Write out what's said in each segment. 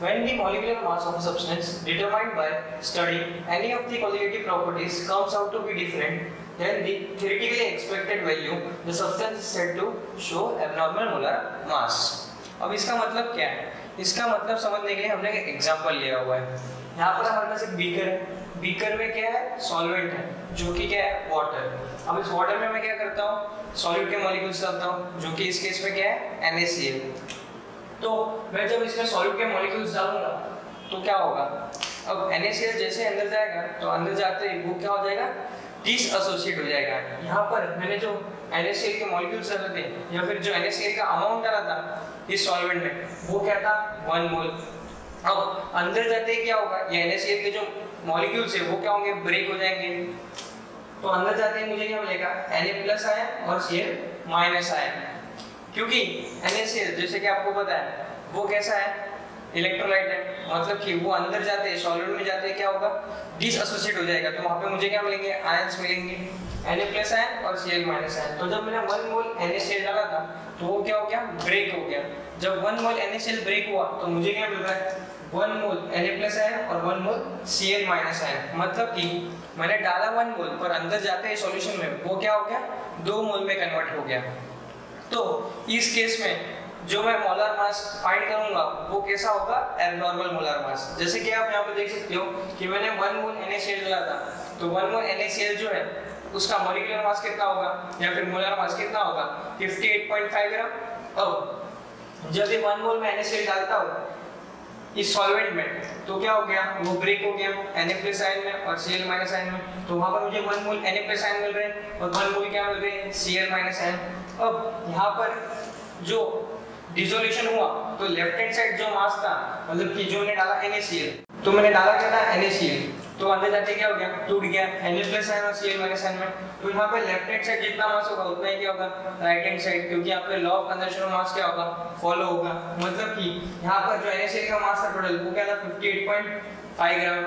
When the molecular mass of a substance determined by studying any of the qualitative properties comes out to be different, then the theoretically expected value, the substance is said to show abnormal molar mass. अब इसका मतलब क्या है इसका मतलब समझने के लिए हमने एक एग्जांपल लिया हुआ है यहाँ पर हमारे पास एक बीकर है बीकर में क्या है सॉल्वेंट है जो कि क्या है वाटर अब इस वाटर में मैं क्या करता हूँ सॉलिड के मॉलिक्यूल्स डालता हूँ जो कि इस केस में क्या है NaCl तो मैं जब इसमें सॉलिड के मॉलिक्यूल्स डालूँगा तो क्या होगा? अब NaCl जैसे अंदर जाएगा तो अंदर जाते ही वो क्या हो जाएगा? डिस एसोसिएट हो जाएगा। यहाँ पर मैंने जो NaCl के मॉलिक्यूल्स डाले थे, या फिर जो NaCl का अमाउंट डाला था, इस सॉल्वेंट में, वो क्या था? वन मोल अब अंदर जाते ही क्या होगा? ये NaCl के जो मॉलिक्यूल्स है, वो क्या होंगे? ब्रेक हो जाएँगे। तो अंदर जाते ही मुझे क्या मिलेगा? Na प्लस आयन और Cl माइनस आयन क्योंकि NaCl जैसे कि आपको पता है, वो कैसा है? इलेक्ट्रोलाइट है। मतलब कि वो अंदर जाते हैं सॉलिड में जाते हैं, क्या होगा? डिस एसोसिएट हो जाएगा। तो वहाँ पे मुझे क्या मिलेंगे? आयंस मिलेंगे। Na प्लस आयन और Cl आयन तो जब मैंने 1 मोल NaCl डाला था तो वो क्या हो गया? ब्रेक हो गया। जब 1 मोल NaCl ब्रेक हुआ तो मुझे क्या मिल रहा है? 1 मोल Na आयन और 1 मोल Cl आयन मतलब कि मैंने डाला 1 मोल पर अंदर जाते हैं सॉल्यूशन में वो क्या हो गया? 2 मोल में कन्वर्ट हो गया। तो इस केस में जो मैं मोलर मास फाइंड करूँगा, वो कैसा होगा? एबनॉर्मल मोलर मास जैसे कि आप यहाँ पे देख सकते हो कि मैंने 1 मोल NaCl डाला था। तो 1 मोल NaCl जो है, उसका मॉलिक्यूलर मास कितना होगा? या फिर मोलर मास कितना होगा? 58.5 ग्राम अब, जब ये 1 मोल में NaCl डालता हूँ, इस सॉल्वेंट में तो क्या हो गया? वो ब्रेक हो गया Na प्लस आयन में और Cl माइनस आयन में। तो वहाँ पर मुझे 1 मोल Na प्लस आयन मिल रहे हैं और 1 मोल क्या मिल रहे हैं? Cl माइनस आयन अब यहाँ पर जो डिसोल्यूशन हुआ तो लेफ़्ट हैंड साइड जो मास था मतलब कि जो मैंने डाला NaCl तो मैंने डाला क्या था? NaCl. तो अंदर जाते क्या हो गया? टूट गया। Na आयन और Cl आयन में तो यहाँ पे लेफ़्ट हैंड साइड जितना मास होगा, उतना ही क्या होगा? राइट हैंड साइड क्योंकि यहाँ पे law of conservation of mass क्या होगा? फॉलो होगा। मतलब कि यहाँ पर जो NaCl का मास था टोटल वो क्या था? 58.5 ग्राम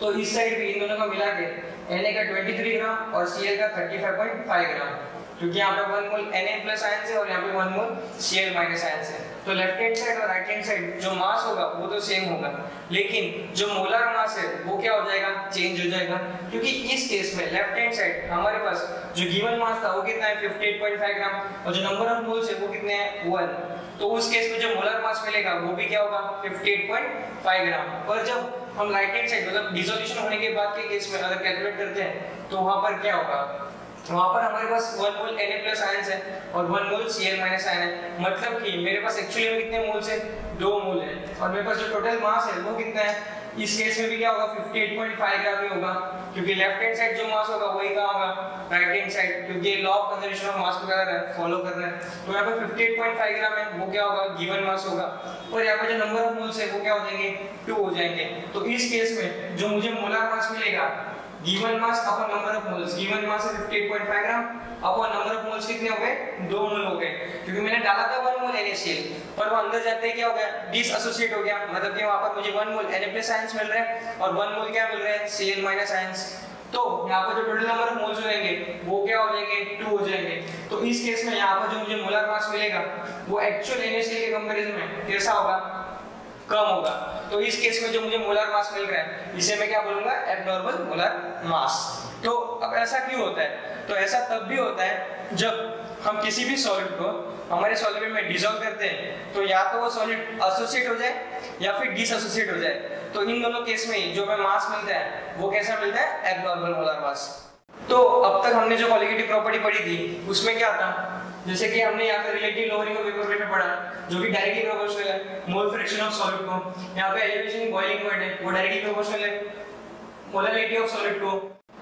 तो इस साइड भी इन दोनों का मिला के Na का 23 ग्राम और Cl का 35.5 ग्राम क्योंकि यहाँ पे one mole Na plus ion से और यहाँ पे one mole Cl minus ion से। तो लेफ़्ट हैंड साइड और राइट हैंड साइड जो मास होगा, वो तो सेम होगा। लेकिन जो मोलर मास है, वो क्या हो जाएगा? चेंज हो जाएगा। क्योंकि इस केस में लेफ़्ट हैंड साइड हमारे पास जो गिवन मास था, वो कितना है? 58.5 ग्राम और जो नंबर ऑफ़ मोल्स है, वो कितने हैं? 1 तो उस केस में जो मोलर मास मिलेगा, वो भी क्या होगा? 58.5 ग्राम पर जब हम राइट हैंड साइड मतलब डिसोल्यूशन होने के बाद के केस में अगर कैलकुलेट करते हैं तो वहाँ पर क्या होगा? वहाँ पर हमारे पास 1 मोल Na प्लस आयंस है और 1 मोल Cl माइनस आयन है। मतलब कि मेरे पास एक्चुअली में कितने मोल्स है? 2 मोल है। और मेरे पास जो टोटल मास है, वो कितना है? इस केस में भी क्या होगा? 58.5 ग्राम ही होगा। क्योंकि लेफ़्ट हैंड साइड जो मास होगा, वही कहाँ होगा? राइट हैंड साइड क्योंकि law of conservation of mass को क्या कर रहा है फॉलो कर रहा है। तो यहाँ पर 58.5 ग्राम है, वो क्या होगा? गिवन मास होगा। और यहाँ पर जो नंबर ऑफ़ मोल्स है, वो क्या हो जाएँगे? 2 हो जाएँगे। तो इस केस में जो मुझे मोलर मास मिलेगा given mass upon number of moles given mass है 58.5 gram upon number of moles कितने हो गए? 2 मोल हो गए। क्योंकि मैंने डाला था 1 मोल NaCl पर वो अंदर जाते क्या हो गया? डिस एसोसिएट हो गया। मतलब कि वहाँ पर मुझे 1 मोल Na प्लस आयंस मिल रहे हैं। और 1 मोल क्या मिल रहे हैं? माइनस आयंस तो यहाँ पर जो टोटल नंबर ऑफ़ मोल्स रहेंगे वो क्या हो जाएँगे? 2 हो जाएँगे। तो इस केस में यहाँ पर जो मुझे मोलर मास मिलेगा, वो एक्चुअल NaCl के कंपैरिजन में कैसा होगा? कम होगा। तो इस केस में जो मुझे मोलर मास मिल रहा है, इसे मैं क्या बोलूँगा? एबनॉर्मल मोलर मास तो अब ऐसा क्यों होता है? तो ऐसा तब भी होता है जब हम किसी भी सॉलिड को हमारे सॉल्वेंट में डिसॉल्व करते हैं तो या तो वो सॉलिड एसोसिएट हो जाए या फिर डिसएसोसिएट हो जाए। तो इन दोनों केस में जो हमें मास मिलता है, वो कैसा मिलता है? एबनॉर्मल मोलर मास तो अब तक हमने जो कॉलिगेटिव प्रॉपर्टी पढ़ी थी, उसमें क्या था? जैसे कि हमने यहाँ पे रिलेटिव लोअरिंग ऑफ़ वेपर पढ़ा, जो कि डायरेक्टली प्रोपोर्शनल है। मोल फ्रैक्शन ऑफ़ सॉलिड को यहाँ पे एलिवेशन बॉइलिंग पॉइंट है वो डायरेक्टली प्रोपोर्शनल है मोलरिटी ऑफ़ सॉलिड को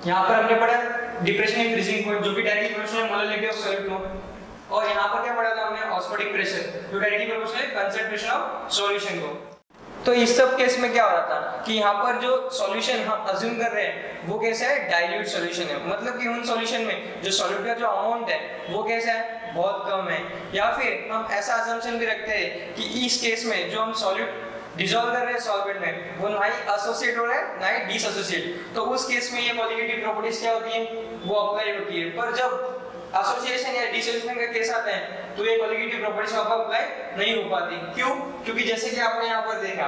यहाँ पर हमने पढ़ा डिप्रेशन इन फ्रीजिंग पॉइंट जो कि डायरेक्टली प्रोपोर्शनल है मोलरिटी ऑफ़ सॉलिड को और यहाँ पर क्या पढ़ा था हमने ऑस्मोटिक प्रेशर जो डायरेक्टली प्रोपोर्शनल है कंसंट्रेशन ऑफ़ सॉल्यूशन को. तो इस सब केस में क्या हो रहा था? कि यहाँ पर जो सॉल्यूशन हम अज्यूम कर रहे हैं, वो कैसा है डाइल्यूट सॉल्यूशन है। मतलब कि उन सॉल्यूशन में जो सॉल्यूट का जो अमाउंट है, वो कैसा है बहुत कम है। या फिर हम ऐसा अजम्पशन भी रखते हैं कि इस केस में जो हम सॉल्यूट डिसॉल्व कर रहे हैं सॉल्वेंट में, वो ना ही एसोसिएट हो रहा है, ना ही डिसएसोसिएट तो उस केस में ये कॉलिगेटिव प्रॉपर्टीज़ क्या होती है? वो अप्लाई होती है। पर जब एसोसिएशन या डिसोसिएशन का केस आता है तो ये कोलिगेटिव प्रॉपर्टीज़ वहाँ पर अप्लाई नहीं हो पाती। क्यों? क्योंकि जैसे कि आपने यहाँ पर देखा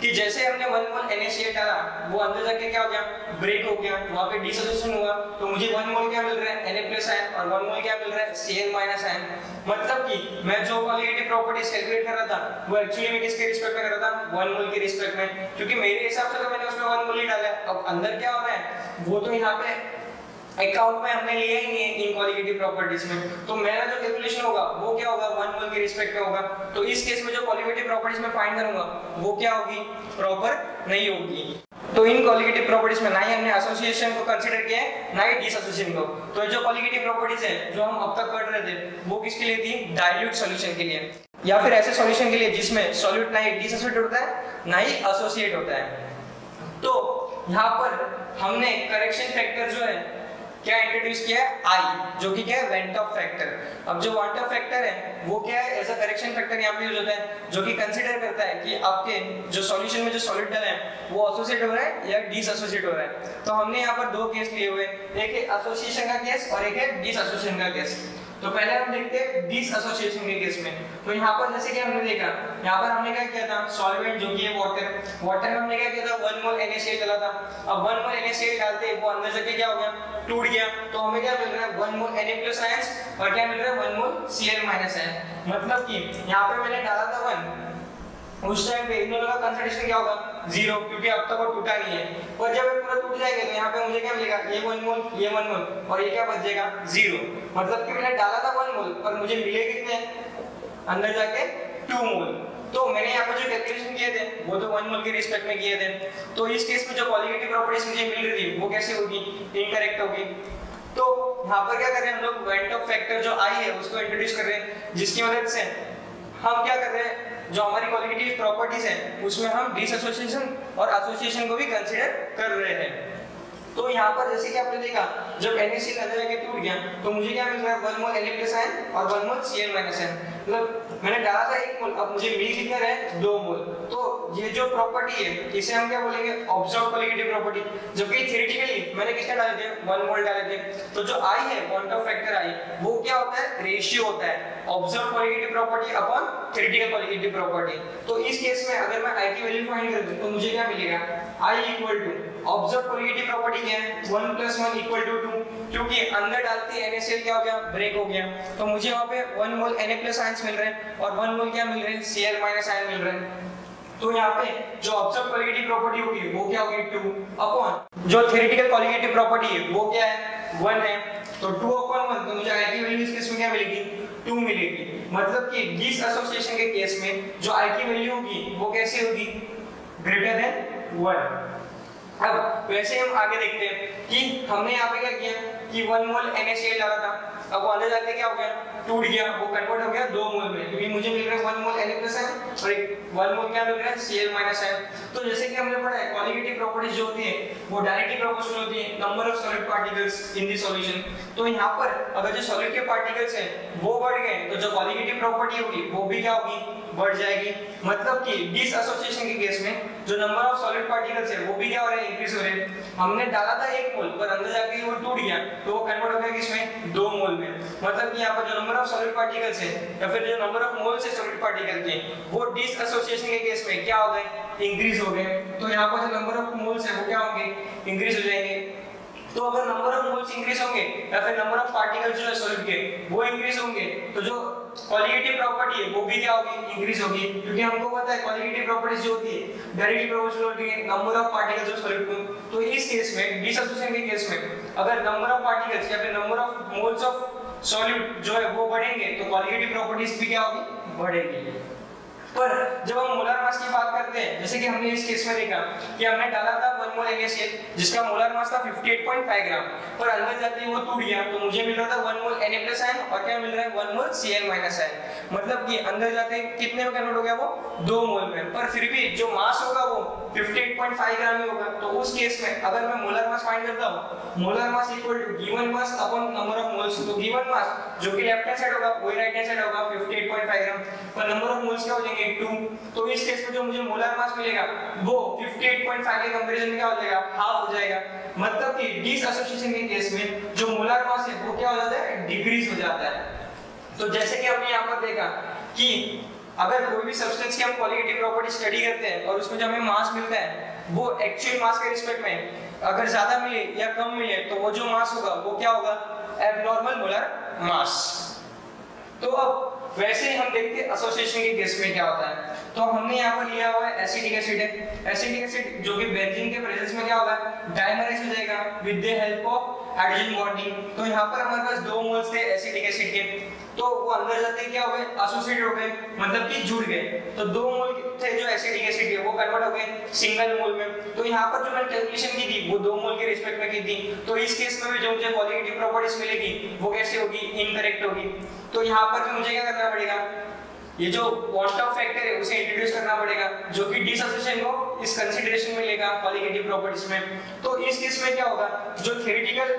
कि जैसे हमने 1 मोल NaCl डाला, वो अंदर जाके क्या हो गया? ब्रेक हो गया। वहाँ पे डिसोसिएशन हुआ तो मुझे 1 मोल क्या मिल रहा है? Na आयन और 1 मोल क्या मिल रहा है? Cl आयन मतलब कि मैं जो कोलिगेटिव प्रॉपर्टीज़ कैलकुलेट कर रहा था, वो एक्चुअली मैं किसके रिस्पेक्ट में कर रहा था? 1 मोल के रिस्पेक्ट में। क्योंकि मेरे हिसाब से तो मैंने उसमें 1 मोल ही डाला अब अंदर क्या हो रहा है? वो तो यहाँ पे अकाउंट में हमने लिया ही नहीं है इनक्वालिगेटिव प्रॉपर्टीज़ में। तो मेरा जो कैलकुलेशन होगा, वो क्या होगा? वन मोल के रिस्पेक्ट में होगा। तो इस केस में जो क्वालिगेटिव प्रॉपर्टीज़ में फाइंड करूँगा, वो क्या होगी? प्रॉपर नहीं होगी। तो इन क्वालिगेटिव प्रॉपर्टीज़ में ना ही हमने एसोसिएशन को कंसीडर किया है, ना ही डिसोसिएशन को। तो जो क्वालिगेटिव प्रॉपर्टीज़ है, जो हम अब तक पढ़ रहे थे, वो किसके लिए थी? डाइल्यूट सॉल्यूशन के लिए। या फिर ऐसे सॉल्यूशन के लिए जिसमें सॉल्यूट ना ही डिसोसिएट होता है, ना ही एसोसिएट होता है। तो यहाँ पर हमने करेक्शन फैक्टर जो है क्या इंट्रोड्यूस किया है? आई जो कि क्या है? वेंट ऑफ़ फैक्टर अब जो वेंट ऑफ़ फैक्टर है, वो क्या है? एज अ करेक्शन फैक्टर यहाँ पे यूज़ होता है, जो कि कंसीडर करता है कि आपके जो सॉल्यूशन में जो सॉलिड डल है, वो एसोसिएट हो रहा है या डिसोसिएट हो रहा है? तो हमने यहाँ पर दो केस लिए हुए एक है एसोसिएशन का केस और एक है डिसएसोसिएशन का केस तो पहले हम देखते हैं डिस एसोसिएशन के केस में। तो यहाँ पर जैसे कि हमने देखा, यहाँ पर हमने क्या किया था? सॉल्वेंट जो कि है वाटर वाटर में हमने क्या किया था? 1 मोल NaCl डाला था। अब 1 मोल NaCl डालते वो अंदर जाके क्या हो गया? टूट गया। तो हमें क्या मिल रहा है? 1 मोल Na आयंस और क्या मिल रहा है? 1 मोल Cl आयन मतलब कि यहाँ पर मैंने डाला था 1 उस टाइम पे इन दोनों का कंसंट्रेशन क्या होगा? ज़ीरो क्योंकि अब तक वो टूटा नहीं है। और जब ये पूरा टूट जाएगा तो यहाँ पे मुझे क्या मिलेगा? ये वन मोल ये वन मोल और ये क्या बच जाएगा? ज़ीरो मतलब कि मैंने डाला था वन मोल पर मुझे मिले कितने? अंदर जाके टू मोल तो मैंने यहाँ पर जो कैलकुलेशन किए थे, वो तो वन मोल के रिस्पेक्ट में किए थे। तो इस केस में जो क्वालिटेटिव प्रॉपर्टीज़ मुझे मिल रही थी, वो कैसे होगी? इनकरेक्ट होगी। तो यहाँ पर क्या कर रहे हैं हम लोग? वेंट ऑफ़ फैक्टर जो आई है, उसको इंट्रोड्यूस कर रहे हैं, जिसकी मदद से हम क्या कर रहे हैं? जो हमारी क्वालिटी प्रॉपर्टीज़ हैं, उसमें हम डिसोसिएशन और एसोसिएशन को भी कंसिडर कर रहे हैं। तो यहाँ पर जैसे कि आपने देखा, जब NaCl अंदर जाके टूट गया तो मुझे क्या मिल रहा है? 1 मोल Na आयन और 1 मोल Cl आयन मतलब मैंने डाला था 1 मोल अब मुझे मिल कितना रहा? 2 मोल तो ये जो प्रॉपर्टी है, इसे हम क्या बोलेंगे? ऑब्ज़र्व क्वालिटेटिव प्रॉपर्टी जबकि थ्योरेटिकली मैंने किसका डाले थे? 1 मोल डाले थे. तो जो आई है ऑफ़ फैक्टर i, वो क्या होता है? रेशियो होता है. Observe qualitative property upon theoretical qualitative property तो इस केस में अगर मैं i की वैल्यू फाइंड कर दूँ तो मुझे क्या मिलेगा? I equal to observe qualitative property क्या है? 1 प्लस 1 इक्वल टू 2 क्योंकि अंदर डालते ही, NaCl क्या हो गया? ब्रेक हो गया. तो मुझे वहाँ पे 1 मोल Na आयंस मिल रहे हैं और 1 मोल क्या मिल रहे हैं? Cl आयन मिल रहे हैं. तो यहाँ पे जो ऑब्ज़र्व क्वालिटेटिव प्रॉपर्टी होगी, वो क्या होगी? 2 अपॉन जो थ्योरेटिकल क्वालिटेटिव प्रॉपर्टी है, वो क्या है? 1 है. तो 2 अपॉन 1 तो मुझे i की वैल्यू इस केस में क्या मिलेगी? 2 मिलेगी. मतलब कि डिस एसोसिएशन के केस में जो i की वैल्यू होगी, वो कैसे होगी? ग्रेटर देन 1 अब वैसे हम आगे देखते हैं कि हमने यहाँ पे क्या किया कि वन मोल NaCl डाला था। अब वो अंदर जाके क्या हो गया? टूट गया, वो कन्वर्ट हो गया दो मोल में। क्योंकि मुझे मिल रहा है वन मोल Na है और एक वन मोल क्या मिल रहा है? Cl है तो जैसे कि हमने पढ़ा है क्वालिटेटिव प्रॉपर्टीज़ जो होती है, वो डायरेक्टली प्रोपोर्शनल होती है। Number of solid particles in the solution तो यहाँ पर अगर जो सॉलिड के पार्टिकल्स हैं, वो बढ़ गए तो जो क्वालिटेटिव प्रॉपर्टी होगी, वो भी क्या होगी? बढ़ जाएगी। मतलब कि डिस एसोसिएशन के केस में जो नंबर ऑफ़ सॉलिड पार्टिकल्स है, वो भी क्या हो रहे हैं? इंक्रीज हो रहे हैं। हमने डाला था एक मोल पर अंदर जाके वो टूट गया तो वो कन्वर्ट हो गया किसमें? दो मोल में मतलब कि यहाँ पर जो नंबर ऑफ़ सॉलिड पार्टिकल्स है या फिर जो नंबर ऑफ़ मोल्स है सॉलिड पार्टिकल के, वो डिस के केस में क्या हो गए? इंक्रीज हो गए। तो यहाँ पर जो नंबर ऑफ़ मोल्स है, वो क्या होंगे? इंक्रीज हो जाएँगे। तो अगर नंबर ऑफ़ मोल्स इंक्रीज होंगे, या फिर नंबर ऑफ़ पार्टिकल्स जो है सॉलिड के वो इंक्रीज होंगे तो जो क्वालिटेटिव प्रॉपर्टी है, वो भी क्या होगी? इंक्रीज होगी। क्योंकि हमको पता है क्वालिटेटिव प्रॉपर्टीज़ जो होती है डायरेक्टली प्रोपोर्शनल होती है number of particles of solid को तो इस केस में डिसोसिएशन के केस में, अगर नंबर ऑफ़ पार्टिकल्स या फिर number of moles of solid जो है, वो बढ़ेंगे तो क्वालिटेटिव प्रॉपर्टीज़ भी क्या होगी? बढ़ेगी। पर जब हम मोलर मास की बात करते हैं, जैसे कि हमने इस केस में देखा कि हमने डाला था 1 मोल NaCl जिसका मोलर मास था 58.5 ग्राम। पर अंदर जाते ही वो टूट गया तो मुझे मिल रहा था 1 मोल Na आयन और क्या मिल रहा है 1 मोल Cl आयन मतलब कि अंदर जाते कितने में कन्वर्ट हो गया वो? 2 मोल में। पर फिर भी जो मास होगा वो 58.5 ग्राम ही होगा। तो उस केस में अगर मैं मोलर मास फाइंड करता हूँ molar mass equal to given mass upon number of moles तो गिवन मास जो कि लेफ़्ट हैंड साइड होगा, वही राइट हैंड साइड होगा 58.5 ग्राम। पर नंबर ऑफ़ मोल्स क्या हो जाएँगे? 2 तो इस केस में जो मुझे मोलर मास मिलेगा, वो 58.5 के कंपैरिजन में क्या क्या हो जाएगा? हाफ़ हो जाएगा। मतलब कि डिसएसोसिएशन के केस में जो मोलर मास है, वो क्या हो जाता है? डिक्रीज हो जाता है। तो जैसे कि आपने यहाँ पर देखा कि अगर कोई भी सब्सटेंस की हम क्वालिटेटिव प्रॉपर्टी स्टडी करते हैं और उसमें जो हमें मास मिलता है, वो एक्चुअल मास के रिस्पेक्ट में अगर ज़्यादा मिले या कम मिले तो वो जो मास होगा, वो क्या होगा? एबनॉर्मल मोलर मास तो अब वैसे ही हम देखते हैं एसोसिएशन के केस में क्या होता है। तो हमने यहाँ पर लिया हुआ है एसिटिक एसिड है एसिटिक एसिड जो कि बेंजीन के प्रेजेंस में क्या होगा डाइमराइज हो जाएगा with the help of hydrogen bonding तो यहाँ पर हमारे पास दो मोल्स थे एसिटिक एसिड के। तो वो अंदर जाते क्या हो गए? एसोसिएट हो गए मतलब कि जुड़ गए। तो दो मोल थे जो एसिडिक एसिड के वो कन्वर्ट हो गए सिंगल मोल में। तो यहाँ पर जो मैंने कैलकुलेशन की थी, वो दो मोल के रिस्पेक्ट में की थी। तो इस केस में भी जो मुझे क्वालिटेटिव प्रॉपर्टीज़ मिलेगी, वो कैसे होगी? इनकरेक्ट होगी। तो यहाँ पर मुझे क्या करना पड़ेगा? ये जो क्वांटम फैक्टर है, उसे इंट्रोड्यूस करना पड़ेगा, जो कि डिसोसिएशन को इस कंसीडरेशन में लेगा क्वालिटेटिव प्रॉपर्टीज़ में। तो इस केस में क्या होगा? जो थ्योरेटिकल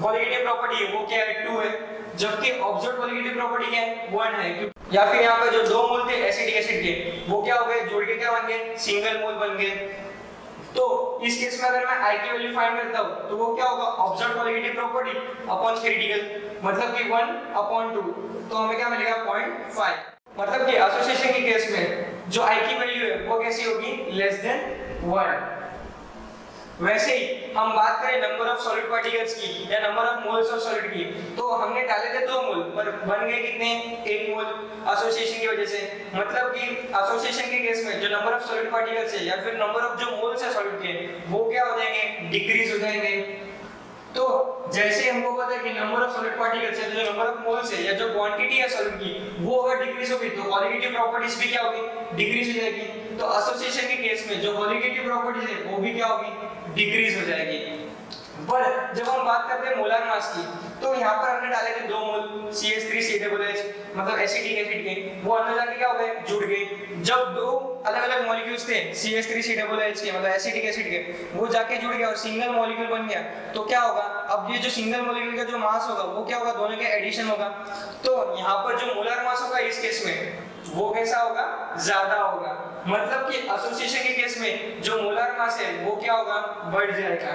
क्वालिटेटिव प्रॉपर्टी है, वो क्या है? 2 है। जबकि ऑब्ज़र्व क्वालिटेटिव प्रॉपर्टी क्या है 1 है या फिर यहाँ पे जो दो मोल थे एसिडिक एसिड के, वो क्या हो गए? जोड़ के क्या बन गए? सिंगल मोल बन गए। तो इस केस में अगर मैं आई की वैल्यू फाइंड करता हूँ तो वो क्या होगा? Observe qualitative property upon theoretical मतलब कि 1 अपॉन 2 तो हमें क्या मिलेगा? 0.5 मतलब कि एसोसिएशन के केस में जो आई की वैल्यू है, वो कैसी होगी? लेस देन 1 वैसे ही हम बात करें नंबर ऑफ़ सॉलिड पार्टिकल्स की या number of moles of solid की तो हमने डाले थे दो मोल पर बन गए कितने? एक मोल एसोसिएशन की वजह से। मतलब कि एसोसिएशन के केस में जो नंबर ऑफ़ सॉलिड पार्टिकल्स है या फिर नंबर ऑफ़ जो मोल्स है सॉलिड के, वो क्या हो जाएँगे? डिक्रीज हो जाएँगे। तो जैसे हमको पता है कि नंबर ऑफ़ सॉलिड पार्टिकल्स है, जो नंबर ऑफ़ मोल्स है या जो क्वांटिटी है सॉलिड की, वो अगर डिक्रीज होगी तो क्वालिटेटिव प्रॉपर्टीज़ भी क्या होगी? डिक्रीज हो जाएगी। तो एसोसिएशन के केस में जो क्वालिटेटिव प्रॉपर्टीज़ है, वो भी क्या होगी? डिक्रीज हो जाएगी। पर जब हम बात करते हैं मोलर मास की तो यहाँ पर हमने डाले थे दो मोल CH3COOH मतलब एसिटिक एसिड के। वो अंदर जाके क्या हो गए? जुड़ गए। जब दो अलग अलग मॉलिक्यूल्स थे CH3COOH के मतलब एसिटिक एसिड के, वो जाके जुड़ गया और सिंगल मॉलिक्यूल बन गया तो क्या होगा? अब ये जो सिंगल मॉलिक्यूल का जो मास होगा, वो क्या होगा? दोनों के एडिशन होगा। तो यहाँ पर जो मोलर मास होगा इस केस में, वो कैसा होगा, ज़्यादा होगा। मतलब कि एसोसिएशन के केस में जो मोलर मास है, वो क्या होगा? बढ़ जाएगा।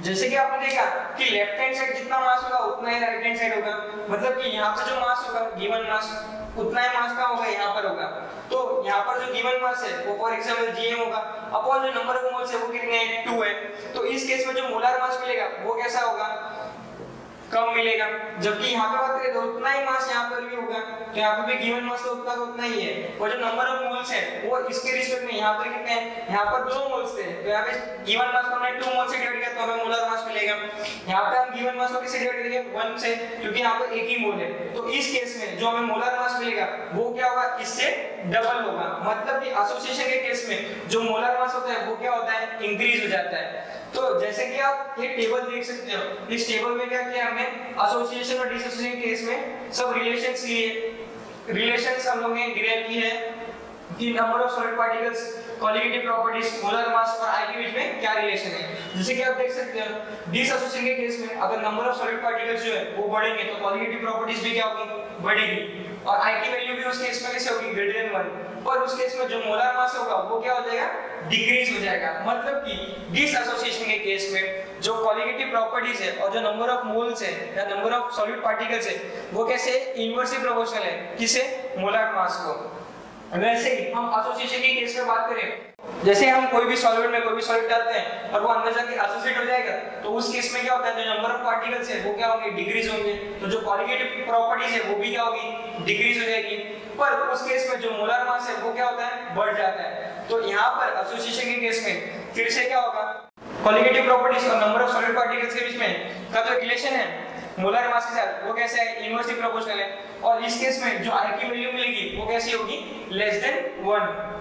जैसे कि आपने देखा कि लेफ़्ट हैंड साइड जितना मास होगा, उतना ही राइट हैंड साइड होगा। मतलब कि यहाँ पर जो मास होगा गिवन मास उतना ही मास का होगा, यहाँ पर होगा। तो यहाँ पर जो गिवन मास है, वो फॉर एग्जांपल जीएम होगा। अपॉन जो नंबर ऑफ़ मोल्स है, वो कितने हैं? 2 है। तो इस केस में जो मोलर मास मिलेगा, वो कैसा होगा? कम मिलेगा। जबकि यहाँ पे बात करें तो उतना ही मास यहाँ पर भी होगा। तो यहाँ पे भी गिवन मास तो उतना का उतना ही है। और जो नंबर ऑफ़ मोल्स है, वो इसके रिस्पेक्ट में यहाँ पर कितने हैं? यहाँ पर दो मोल्स थे। तो यहाँ पे गिवन मास को हमने टू मोल से डिवाइड किया तो हमें मोलर मास मिलेगा। यहाँ पे हम गिवन मास को किससे डिवाइड करेंगे? वन से, क्योंकि यहाँ पर एक ही मोल है। तो इस केस में जो हमें मोलर मास मिलेगा, वो क्या होगा? इससे डबल होगा। मतलब कि एसोसिएशन के केस में जो मोलर मास होता है, वो क्या होता है? इंक्रीज हो जाता है। तो जैसे कि आप ये टेबल देख सकते हो, इस टेबल में क्या किया हमने? एसोसिएशन और डिसोसिएशन केस में सब रिलेशंस लिए। रिलेशंस हम लोगों ने डिराइव की है कि number of solid particles qualitative properties molar mass और आई के बीच में क्या रिलेशन है। जैसे कि आप देख सकते हो डिसोसिएशन के केस में अगर नंबर ऑफ़ सॉलिड पार्टिकल्स जो है वो बढ़ेंगे तो क्वालिटेटिव प्रॉपर्टीज़ भी क्या होगी? बढ़ेगी। और आई की वैल्यू भी उस केस में कैसे होगी? ग्रेटर देन 1 पर उस केस में जो मोलर मास होगा, वो क्या हो जाएगा? डिक्रीज हो जाएगा। मतलब कि डिस एसोसिएशन के केस में जो क्वालिटेटिव प्रॉपर्टीज़ है और जो नंबर ऑफ़ मोल्स है या नंबर ऑफ़ सॉलिड पार्टिकल्स है, वो कैसे इनवर्सली प्रोपोर्शनल है? किसे? मोलर मास को। वैसे ही हम एसोसिएशन के केस में बात करें। जैसे हम कोई भी सॉल्वेंट में कोई भी सॉलिड डालते हैं और वो अंदर जाके एसोसिएट हो जाएगा तो उस केस में क्या होता है, जो नंबर ऑफ़ पार्टिकल्स है, वो क्या होंगे? डिक्रीज होंगे। तो जो क्वालिटेटिव प्रॉपर्टीज़ है, वो भी क्या होगी? डिक्रीज हो जाएगी। पर उस केस में जो मोलर मास है, वो क्या होता है? बढ़ जाता है। तो यहाँ पर एसोसिएशन के केस में फिर से क्या होगा? क्वालिटेटिव प्रॉपर्टीज़ और नंबर ऑफ़ सॉलिड पार्टिकल्स के बीच में का जो रिलेशन है मोलर मास के साथ, वो कैसे है? इनवर्सली प्रोपोर्शनल है। और इस केस में जो आई की वैल्यू मिलेगी, वो कैसी होगी? लेस देन 1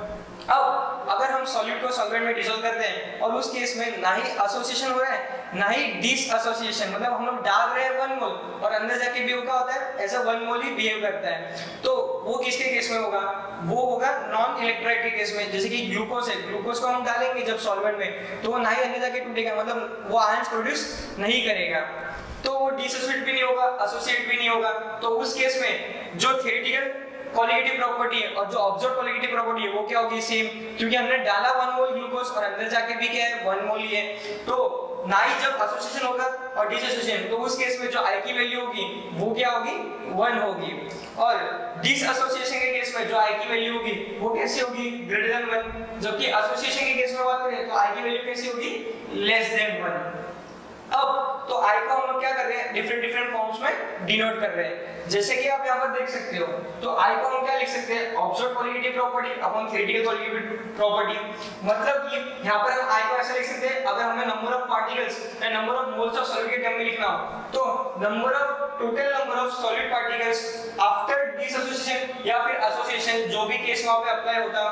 अब अगर हम सॉल्यूट को सॉल्वेंट में डिसॉल्व करते हैं और उस केस में ना ही एसोसिएशन हो रहा है, ना ही डिस एसोसिएशन मतलब हम लोग डाल रहे हैं वन मोल और अंदर जाके भी क्या होता है, ऐसा वन मोल ही बिहेव करता है। तो वो किसके केस में होगा? वो होगा नॉन इलेक्ट्रोलाइट के केस में, जैसे कि ग्लूकोज है। ग्लूकोज को हम डालेंगे जब सॉल्वेंट में तो वो ना ही अंदर जाके टूटेगा मतलब वो आयंस प्रोड्यूस नहीं करेगा। तो वो डिसोसिएट भी नहीं होगा एसोसिएट भी नहीं होगा। तो उस केस में जो थ्योरेटिकल कॉलिगेटिव प्रॉपर्टी है और जो ऑब्ज़र्व कॉलिगेटिव प्रॉपर्टी है, वो क्या होगी? सेम क्योंकि हमने डाला वन मोल ग्लूकोज और अंदर जाके भी क्या है? वन मोल ही है। तो ना ही जब एसोसिएशन होगा और डिसोसिएशन तो उस केस में जो आई की वैल्यू होगी, वो क्या होगी? वन होगी। और डिसएसोसिएशन के केस में जो आई की वैल्यू होगी, वो कैसे होगी? ग्रेटर देन वन जबकि एसोसिएशन के केस में बात करें तो आई की वैल्यू कैसे होगी? लेस देन वन अब तो आई को हम लोग क्या कर रहे हैं? डिफरेंट डिफरेंट फॉर्म्स में डिनोट कर रहे हैं। जैसे कि आप यहाँ पर देख सकते हो तो आई को हम क्या लिख सकते हैं? Observe qualitative property upon theoretical qualitative property मतलब कि यहाँ पर हम आई को ऐसे लिख सकते हैं, अगर हमें नंबर ऑफ़ पार्टिकल्स या number of moles of solid के टर्म में लिखना हो तो number of total number of solid particles after dissociation या फिर एसोसिएशन जो भी केस वहाँ पे अप्लाई होता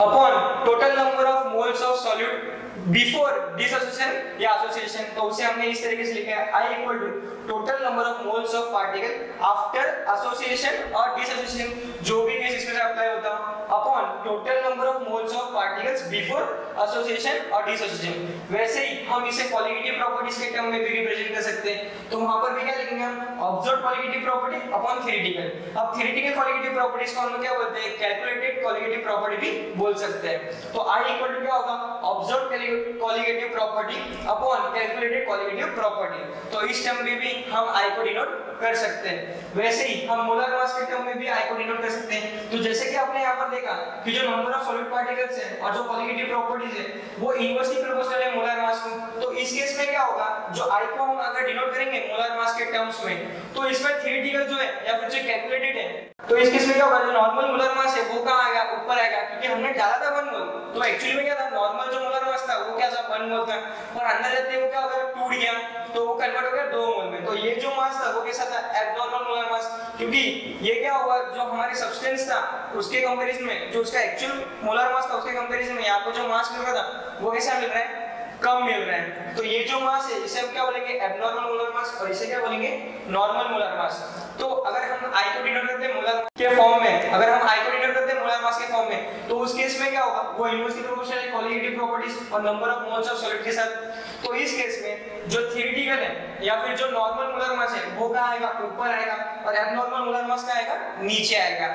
upon total number of moles of solid before dissociation या एसोसिएशन तो उसे हमने इस तरीके से लिखा है, i equal to total number of moles of particle after association और डिसोसिएशन जो भी केस इसमें से अप्लाई होता upon total number of moles of particles before association और डिसोसिएशन वैसे ही हम इसे क्वालिटेटिव प्रॉपर्टीज़ के टर्म में भी रिप्रेजेंट कर सकते हैं। तो वहाँ पर भी क्या लिखेंगे हम? Observe qualitative property upon theoretical अब थ्योरेटिकल क्वालिटेटिव प्रॉपर्टीज़ को हम क्या बोलते हैं? कैलकुलेटेड क्वालिटेटिव प्रॉपर्टी भी बोल सकते हैं। तो i इक्वल टू क्या होगा? Observe colligative property upon calculated colligative property तो इस टर्म में भी हम आई को डिनोट कर सकते हैं। वैसे ही हम मोलर मास के टर्म में भी आई को डिनोट कर सकते हैं। तो जैसे कि आपने यहाँ पर देखा कि जो नंबर ऑफ़ सॉलिड पार्टिकल्स है और जो कॉलिगेटिव प्रॉपर्टीज़ है, वो इनवर्सली प्रोपोर्शनल है मोलर मास को। तो इस केस में क्या होगा? जो आई को हम अगर डिनोट करेंगे मोलर मास के टर्म्स में तो इसमें थ्योरेटिकल जो है या फिर जो कैलकुलेटेड है तो इस केस में क्या होगा जो नॉर्मल मोलर मास है, वो कहाँ आएगा ऊपर आएगा क्योंकि हमने डाला था 1 मोल तो एक्चुअली में क्या था? नॉर्मल जो मोलर मास था, वो क्या था? 1 मोल था। और अंदर जाते वो क्या हो गया? टूट गया। तो वो कन्वर्ट हो गया दो मोल में। तो ये जो मास था, वो कैसा था? एब्नॉर्मल मोलर मास क्योंकि ये क्या हुआ? जो हमारे सब्सटेंस था, उसके कंपेरिजन में, जो उसका एक्चुअल मोलर मास था, उसके कंपैरिजन में आपको जो मास मिल रहा था, वो कैसा मिल रहा है? कम मिल रहा है। तो ये जो मास है, इसे हम क्या बोलेंगे? एबनॉर्मल मोलर मास और इसे क्या बोलेंगे? नॉर्मल मोलर मास तो अगर हम आई को डिनोट करते हैं मोलर के फॉर्म में, अगर हम आई को डिनोट करते हैं मोलर मास के फॉर्म में तो उस केस में क्या होगा? वो इनवर्सली प्रोपोर्शनल है क्वालिटेटिव प्रॉपर्टीज़ और number of moles of solid के साथ। तो इस केस में जो थ्योरेटिकल है, या फिर जो नॉर्मल मोलर मास है, वो कहाँ आएगा? ऊपर आएगा और एबनॉर्मल मोलर मास कहाँ आएगा? नीचे आएगा।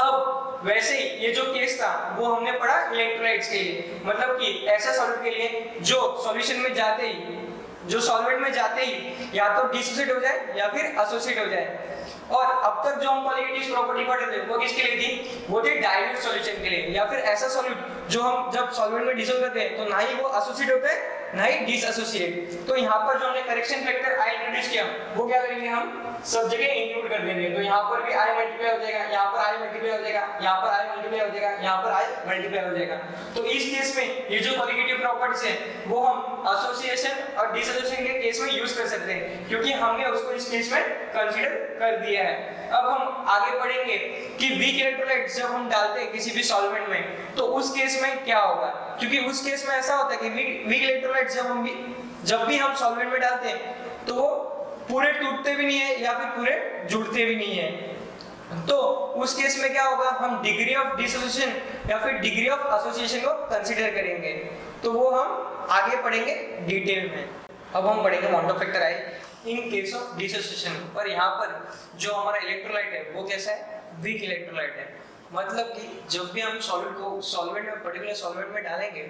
अब वैसे ही ये जो केस था, वो हमने पढ़ा इलेक्ट्रोलाइट्स के लिए। मतलब कि ऐसा सॉल्यूट के लिए जो सॉल्यूशन में जाते ही, जो सॉल्वेंट में जाते ही या तो डिसोसिएट हो जाए या फिर एसोसिएट हो जाए। और अब तक जो हम पॉलीगेटिव प्रॉपर्टी पढ़ रहे थे, वो किसके लिए थी? वो थी डाइल्यूट सॉल्यूशन के लिए। या फिर ऐसा सॉल्यूट जो हम जब सॉल्वेंट में डिसोल्व करते हैं तो ना ही वो एसोसिएट होता है, ना ही डिसएसोसिएट तो यहाँ पर जो हमने करेक्शन फैक्टर आई इंट्रोड्यूस किया, वो क्या करेंगे हम? सब जगह इंक्लूड कर देंगे। तो यहाँ पर भी आई मल्टीप्लाई हो जाएगा, यहाँ पर आई मल्टीप्लाई हो जाएगा, यहाँ पर आई मल्टीप्लाई हो जाएगा, यहाँ पर आई मल्टीप्लाई हो जाएगा। तो इस केस में ये जो क्वालिटेटिव प्रॉपर्टीज़ है, वो हम एसोसिएशन और डिसएसोसिएशन के केस में यूज़ कर सकते हैं, क्योंकि हमने उसको इस केस में कंसीडर कर दिया है। अब हम आगे पढ़ेंगे कि वीक इलेक्ट्रोलाइट जब हम डालते हैं किसी भी सॉल्वेंट में तो उस केस में क्या होगा? क्योंकि उस केस में ऐसा होता है कि वीक इलेक्ट्रोलाइट जब हम जब भी हम सॉल्वेंट में डालते हैं तो वो पूरे टूटते भी नहीं है या फिर पूरे जुड़ते भी नहीं है। तो उस केस में क्या होगा? हम डिग्री ऑफ़ डिसोसिएशन या फिर डिग्री ऑफ़ एसोसिएशन को कंसीडर करेंगे। तो वो हम आगे पढ़ेंगे डिटेल में। अब हम पढ़ेंगे मॉन्टो factor i in case of dissociation पर यहाँ पर जो हमारा इलेक्ट्रोलाइट है, वो कैसा है? वीक इलेक्ट्रोलाइट है। मतलब कि जब भी हम सॉलिड को सॉल्वेंट में पर्टिकुलर सॉल्वेंट में डालेंगे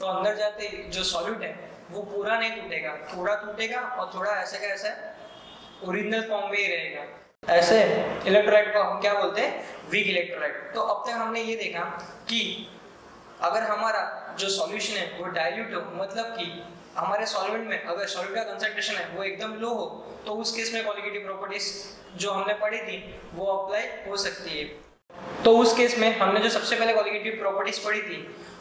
तो अंदर जाते जो सॉलिड है, वो पूरा नहीं टूटेगा। थोड़ा टूटेगा और थोड़ा ऐसा का ऐसा ओरिजिनल फॉर्म में ही रहेगा। ऐसे इलेक्ट्रोलाइट को हम क्या बोलते हैं? वीक इलेक्ट्रोलाइट तो अब तक हमने ये देखा कि अगर हमारा जो सॉल्यूशन है, वो डाइल्यूट हो मतलब कि हमारे सॉल्वेंट में अगर सॉल्यूट का कंसंट्रेशन है, वो एकदम लो हो तो उस केस में क्वालिटेटिव प्रॉपर्टीज़ जो हमने पढ़ी थी, वो अप्लाई हो सकती है। तो उस केस में हमने जो सबसे पहले क्वालिटेटिव प्रॉपर्टीज़ पढ़ी थी,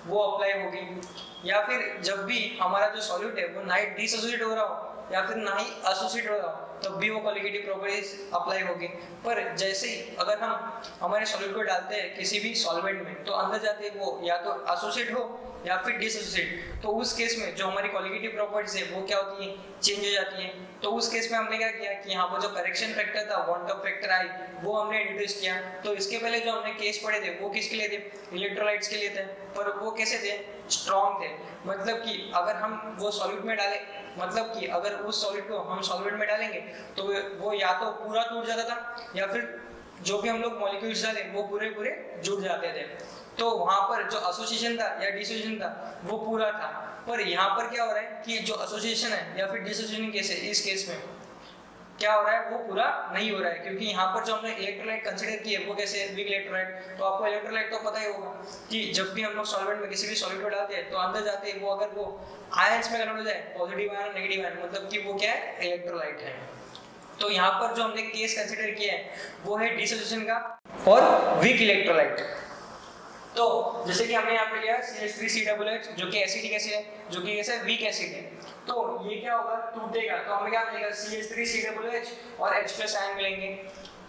वो अप्लाई होगी। या फिर जब भी हमारा जो सॉल्यूट है, वो नाइट डिसोसिएट हो रहा हो, या फिर ना ही एसोसिएट हो रहा हो तब भी वो क्वालिटेटिव प्रॉपर्टीज़ अप्लाई होगी। पर जैसे ही अगर हम हमारे सॉल्यूट को डालते हैं किसी भी सॉल्वेंट में तो अंदर जाते वो या तो एसोसिएट हो या फिर डिसोसिएट तो उस केस में जो हमारी क्वालिटेटिव प्रॉपर्टीज़ है, वो क्या होती है? चेंज हो जाती है। तो उस केस में हमने क्या किया कि यहाँ पर जो करेक्शन फैक्टर था वन ऑफ़ फैक्टर आई वो हमने इंट्रोड्यूस किया। तो इसके पहले जो हमने केस पढ़े थे, वो किसके लिए थे? इलेक्ट्रोलाइट्स के लिए थे। पर वो कैसे थे? स्ट्रॉन्ग थे। मतलब कि अगर हम वो सॉल्यूट में डाले मतलब कि अगर उस सॉलिड को हम सॉल्वेंट में डालेंगे तो वो या तो पूरा टूट जाता था, या फिर जो भी हम लोग मॉलिक्यूल्स डाले, वो पूरे पूरे जुड़ जाते थे। तो वहाँ पर जो एसोसिएशन था या डिसोसिएशन था, वो पूरा था। पर यहाँ पर क्या हो रहा है कि जो एसोसिएशन है या फिर डिसोसिएशन केस है, इस केस में क्या हो रहा है, वो पूरा नहीं हो रहा है। क्योंकि यहाँ पर जो हमने इलेक्ट्रोलाइट कंसीडर किए वो कैसे वीक इलेक्ट्रोलाइट तो आपको इलेक्ट्रोलाइट तो पता ही होगा कि जब भी हम लोग सॉल्वेंट में किसी भी सॉलिड को डालते हैं तो अंदर जाते हैं, वो अगर वो आयंस में कन्वर्ट हो जाए पॉजिटिव आयन नेगेटिव आयन मतलब कि वो क्या है? इलेक्ट्रोलाइट है। तो यहाँ पर जो हमने केस कंसिडर किया है, वो है डिसोसिएशन का और वीक इलेक्ट्रोलाइट तो जैसे कि हमने यहाँ पे लिया C H three C double H जो कि एसिड है, जो कि कैसे वीक एसिड है। तो ये क्या होगा? टूटेगा। तो हमें क्या मिलेगा C H three C double H और एच प्लस आयन मिलेंगे।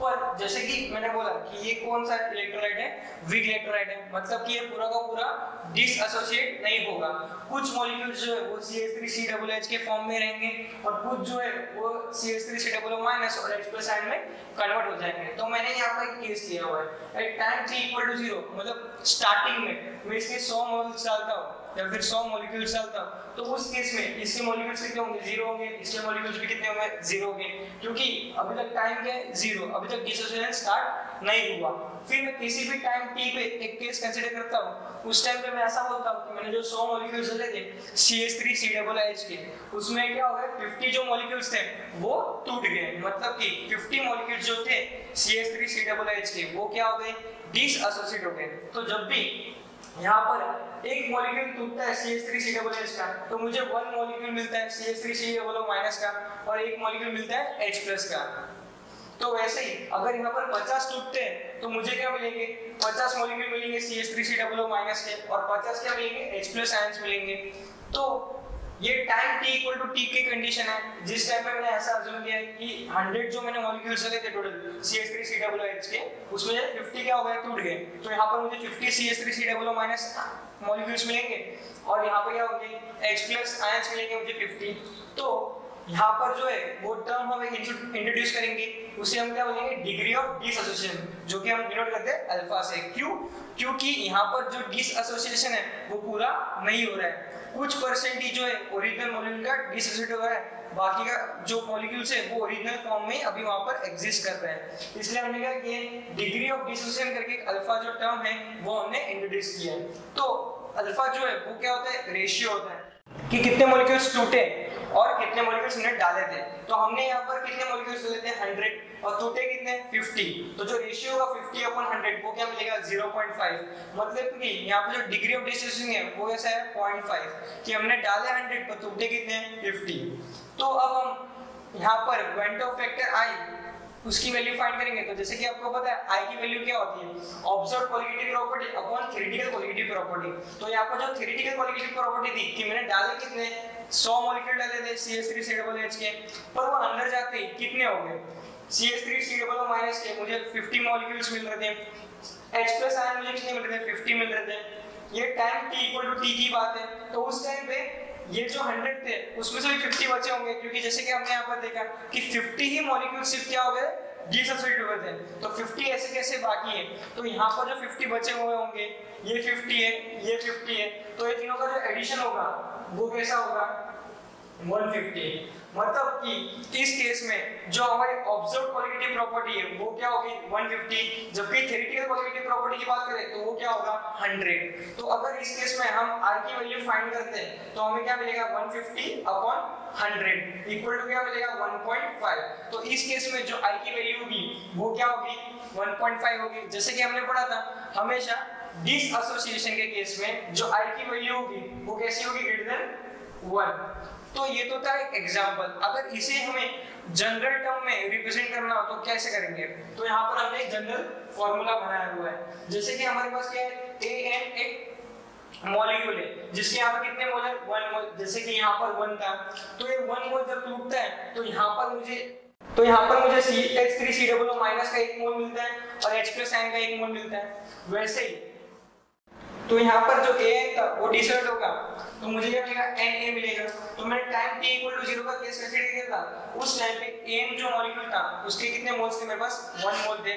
पर जैसे कि मैंने बोला कि ये कौन सा इलेक्ट्रोलाइट है? वीक इलेक्ट्रोलाइट है। मतलब कि ये पूरा का पूरा डिसएसोसिएट नहीं होगा। कुछ मॉलिक्यूल्स जो है वो CH3COOH के फॉर्म में रहेंगे और कुछ जो है वो सी एस थ्री CH3COO- और H+ आयन में कन्वर्ट हो जाएँगे। तो मैंने यहाँ पर एक केस लिया हुआ है। At time t equal to 0 मतलब स्टार्टिंग में। मैं इसके 100 मोल्स डालता हूँ। या फिर 100 मॉलिक्यूल्स डालता हूँ तो उस केस में इसके मॉलिक्यूल्स कितने होंगे? ज़ीरो होंगे। इसके मॉलिक्यूल्स भी कितने होंगे? ज़ीरो होंगे। क्योंकि अभी तक टाइम क्या है? ज़ीरो अभी तक डिसोसिएशन स्टार्ट नहीं हुआ। फिर मैं किसी भी टाइम t पे एक केस कंसीडर करता हूँ। उस टाइम पे मैं ऐसा बोलता हूँ कि मैंने जो 100 मॉलिक्यूल्स ले थे CH3COOH के, उसमें क्या हो गया? 50 जो मॉलिक्यूल्स थे, वो टूट गए। मतलब कि 50 मॉलिक्यूल्स जो थे CH3COOH के, वो क्या हो गए? डिसएसोसिएट हो गए। तो जब भी यहाँ पर एक मॉलिक्यूल टूटता है C H three C double H का। तो मुझे वन मॉलिक्यूल मिलता है C S three C double minus का, और एक मॉलिक्यूल मिलता है एच प्लस का। तो वैसे ही, अगर यहाँ पर 50 टूटते हैं तो मुझे क्या मिलेंगे? 50 मॉलिक्यूल मिलेंगे C S three C double minus के, और 50 क्या मिलेंगे? एच प्लस आयंस मिलेंगे। तो ये time t equal to t की कंडीशन है। जिस टाइम पे मैंने ऐसा अज्यूम किया कि 100 जो मैंने मॉलिक्यूल्स लिए थे टोटल CH3COOH के उसमें से 50 क्या हो गए टूट गए तो यहाँ पर मुझे 50 CH3COO माइनस मॉलिक्यूल्स मिलेंगे। और यहाँ पर क्या होंगे? H प्लस आयंस मिलेंगे मुझे 50 तो यहाँ पर जो है, वो टर्म हम एक इंट्रोड्यूस करेंगे। उसे हम क्या बोलेंगे? डिग्री ऑफ़ डिसएसोसिएशन जो कि हम डिनोट करते हैं अल्फ़ा से। क्यों? क्योंकि यहाँ पर जो डिसएसोसिएशन है, वो पूरा नहीं हो रहा है। कुछ परसेंटेज जो है ओरिजिनल मॉलिक्यूल का डिसोसिएट हो रहा है। बाकी का जो मॉलिक्यूल्स है, वो ओरिजिनल फॉर्म में अभी वहाँ पर एग्जिस्ट कर रहे हैं। इसलिए हमने कहा किया डिग्री ऑफ़ डिसोसिएशन करके एक अल्फ़ा जो टर्म है, वो हमने इंट्रोड्यूस किया है। तो अल्फ़ा जो है, वो क्या होता है? रेशियो होता है। कि कितने मॉलिक्यूल्स टूटे और कितने मॉलिक्यूल्स हमने डाले थे। तो हमने यहाँ पर कितने मॉलिक्यूल्स ले थे? 100 और टूटे कितने? 50 तो जो रेशियो होगा 50 अपन 100 वो क्या मिलेगा? 0.5 मतलब कि यहाँ पर जो डिग्री ऑफ़ डिस्ट्रीब्यूशन है, वो ऐसा है 0.5 कि हमने डाले 100 पर टूटे कितने? 50 तो अब हम यहाँ पर वेंटो फैक्टर आई उसकी वैल्यू फाइंड करेंगे तो जैसे कि आपको पता है आई की वैल्यू क्या होती है? Observe qualitative property upon theoretical qualitative property तो यहाँ पर जो थ्योरेटिकल क्वालिटेटिव प्रॉपर्टी थी कि मैंने डाले कितने? 100 मॉलिक्यूल डाले थे CH3COOH के पर वो अंदर जाते ही कितने हो गए? CH3COO माइनस के मुझे 50 मॉलिक्यूल्स मिल रहे थे। H आयन मुझे कितने मिल रहे थे? 50 मिल रहे थे। ये time t equal to t की बात है। तो उस टाइम पे ये जो 100 थे, उसमें से भी 50 बचे होंगे, क्योंकि जैसे कि हमने यहाँ पर देखा कि 50 ही मॉलिक्यूल सिर्फ़ क्या हो गए? डिसोसिएट हुए थे। तो 50 ऐसे कैसे बाकी है? तो यहाँ पर जो 50 बचे हुए होंगे, ये 50 है, ये 50 है। तो ये तीनों का जो एडिशन होगा, वो कैसा होगा? 150 मतलब कि इस केस में जो हमारी ऑब्ज़र्व क्वालिटेटिव प्रॉपर्टी है, वो क्या होगी? 150 जबकि थ्योरेटिकल क्वालिटेटिव प्रॉपर्टी की बात करें तो वो क्या होगा? 100 तो अगर इस केस में हम r की वैल्यू फाइंड करते हैं तो हमें क्या मिलेगा? 150 अपॉन 100 इक्वल टू क्या मिलेगा? 1.5 तो इस केस में जो i की वैल्यू होगी, वो क्या होगी? 1.5 होगी। जैसे कि हमने पढ़ा था, हमेशा डिसएसोसिएशन के केस में जो i की वैल्यू होगी, वो कैसी होगी? ग्रेटर देन 1 तो ये तो था एक एग्जांपल अगर इसे हमें जनरल टर्म में रिप्रेजेंट करना हो तो कैसे करेंगे? तो यहाँ पर हमने एक जनरल फॉर्मूला बनाया हुआ है। जैसे कि हमारे पास क्या है? ए एन एक मॉलिक्यूल है, जिसके यहाँ पर कितने मोल वन मोल जैसे कि यहाँ पर वन था। तो ये वन मोल जब टूटता है तो यहाँ पर मुझे तो यहाँ पर मुझे C H three C double minus का एक मोल मिलता है और एच प्लस आयन का एक मोल मिलता है। वैसे ही तो यहाँ पर जो ए था वो डिसर्ट होगा तो मुझे क्या मिलेगा? एन ए मिलेगा। तो मैंने time T equal to zero का केस कैसे किया था? उस टाइम पे एन जो मॉलिक्यूल था, उसके कितने मोल्स थे मेरे पास? वन मोल थे।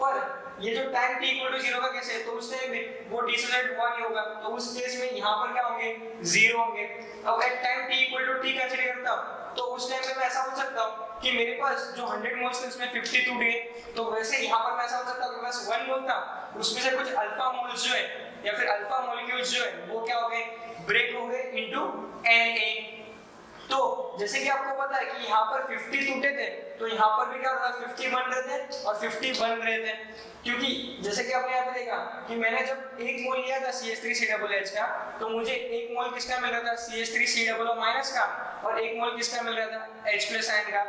पर ये जो टाइम t इक्वल टू 0 का केस है तो उस टाइम में वो डिसोसिएट हुआ नहीं होगा। तो उस केस में यहाँ पर क्या होंगे? 0 होंगे। अब at time t equal to t consider करता हूँ तो उस टाइम में मैं ऐसा बोल सकता हूँ कि मेरे पास जो 100 मोल्स थे, उसमें 50 टूट गए तो वैसे यहाँ पर मैं ऐसा बोल सकता हूँ कि पास 1 मोल था उसमें से कुछ अल्फ़ा मोल्स जो है, या फिर अल्फ़ा मॉलिक्यूल्स जो है, वो क्या हो गए? ब्रेक हो गए इनटू Na तो जैसे कि आपको पता है कि यहाँ पर 50 टूटे थे तो यहाँ पर भी क्या हो रहा है 50 बन रहे थे और 50 बन रहे थे। क्योंकि जैसे कि आपने यहाँ पे देखा कि मैंने जब एक मोल लिया था CH3COOH का तो मुझे एक मोल किसका मिल रहा था? CH3COO माइनस का और एक मोल किसका मिल रहा था? H प्लस आयन का।